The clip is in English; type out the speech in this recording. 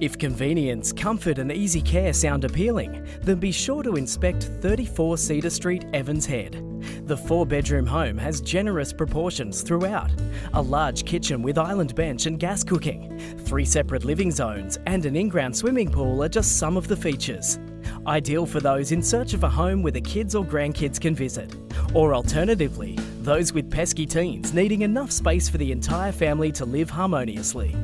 If convenience, comfort, and easy care sound appealing, then be sure to inspect 34 Cedar Street, Evans Head. The four bedroom home has generous proportions throughout a large kitchen with island bench and gas cooking, three separate living zones, and an in ground swimming pool are just some of the features. Ideal for those in search of a home where the kids or grandkids can visit, or alternatively, those with pesky teens needing enough space for the entire family to live harmoniously.